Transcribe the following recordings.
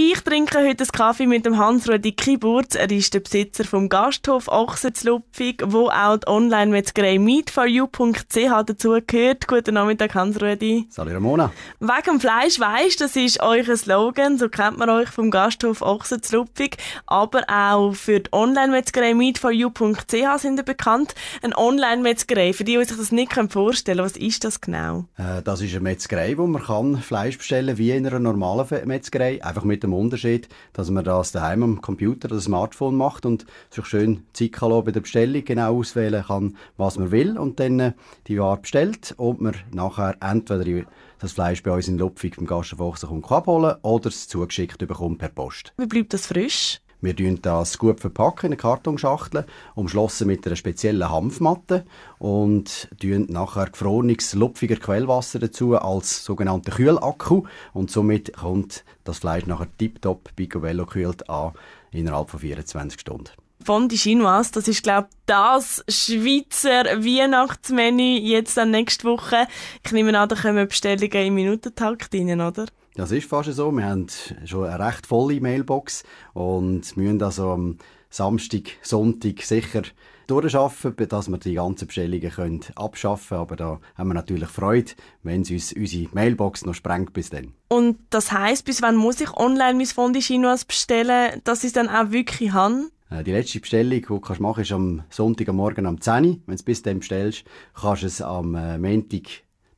Ich trinke heute einen Kaffee mit dem Hans-Rudi Kiburz. Er ist der Besitzer vom Gasthof Ochsenzlupfig, wo auch die Online-Metzgerei meetforyou.ch dazugehört. Guten Nachmittag, Hans-Rudi. Salut Ramona. Wegen dem Fleisch weisst, das ist euer Slogan, so kennt man euch vom Gasthof Ochsenzlupfig. Aber auch für die Online-Metzgerei meetforyou.ch sind ihr bekannt. Eine Online-Metzgerei, für die, die sich das nicht vorstellen können, was ist das genau? Äh, das ist eine Metzgerei, wo man kann Fleisch bestellen wie in einer normalen Metzgerei, einfach mit dem Unterschied, dass man das daheim am Computer oder Smartphone macht und sich schön Zeit kann bei der Bestellung genau auswählen kann, was man will und dann äh, die Ware bestellt und man nachher entweder das Fleisch bei uns in Lupfig beim Gasthof abholen oder es zugeschickt bekommt per Post. Wie bleibt das frisch? Wir verpacken das gut verpacken in eine Kartonschachtel, umschlossen mit einer speziellen Hanfmatte und tun nachher gefrorenes, lupfiger Quellwasser dazu als sogenannten Kühlakku und somit kommt das Fleisch nachher tiptop picobello kühlt an innerhalb von 24 Stunden. Fondue Chinoise, das ist, glaube ich, das Schweizer Weihnachtsmenü jetzt dann nächste Woche. Ich nehme an, da kommen Bestellungen im Minutentakt rein, oder? Das ist fast so. Wir haben schon eine recht volle Mailbox und müssen also am Samstag, Sonntag sicher durcharbeiten, dass wir die ganzen Bestellungen können abschaffen können. Aber da haben wir natürlich Freude, wenn es uns unsere Mailbox noch sprengt bis dann. Und das heisst, bis wann muss ich online mein Fondue Chinoise bestellen, dass ich es dann auch wirklich habe? Äh, die letzte Bestellung, die du machen kannst, ist am Sonntagmorgen am 10 Uhr. Wenn du es bis dann bestellst, kannst du es am äh, Montag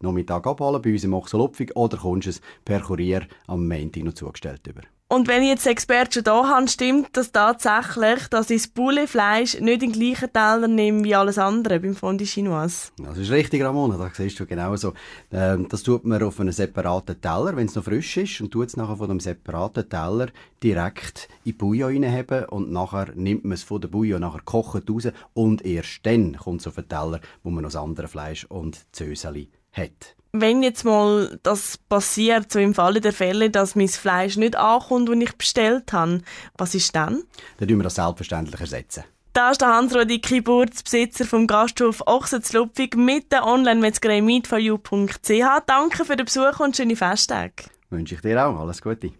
Nachmittag abholen bei uns im Ochselopfig oder kommst es per Kurier am Montag noch zugestellt über. Und wenn ich jetzt Experte schon da habe, stimmt das tatsächlich, dass ich das Pouletfleisch nicht in den gleichen Teller nehme wie alles andere beim Fondue Chinoise? Das ist richtig, Ramona, das siehst du genauso. Ähm, das tut man auf einen separaten Teller, wenn es noch frisch ist, und tut es nachher von einem separaten Teller direkt in die Bouillon reinheben und nachher nimmt man es von der Bouillon, nachher kocht raus und erst dann kommt es auf den Teller, wo man noch das andere Fleisch und Zöseli hat. Wenn jetzt mal das passiert, so im Falle der Fälle, dass mein Fleisch nicht ankommt, das ich bestellt habe, was ist dann? Dann tun wir das selbstverständlich ersetzen. Da ist der Hans-Rudi Kiburz, Besitzer vom Gasthof Ochsenzlupfig mit der Online-Metzgerei meetforyou.ch. Danke für den Besuch und schöne Festtage. Wünsche ich dir auch. Alles Gute.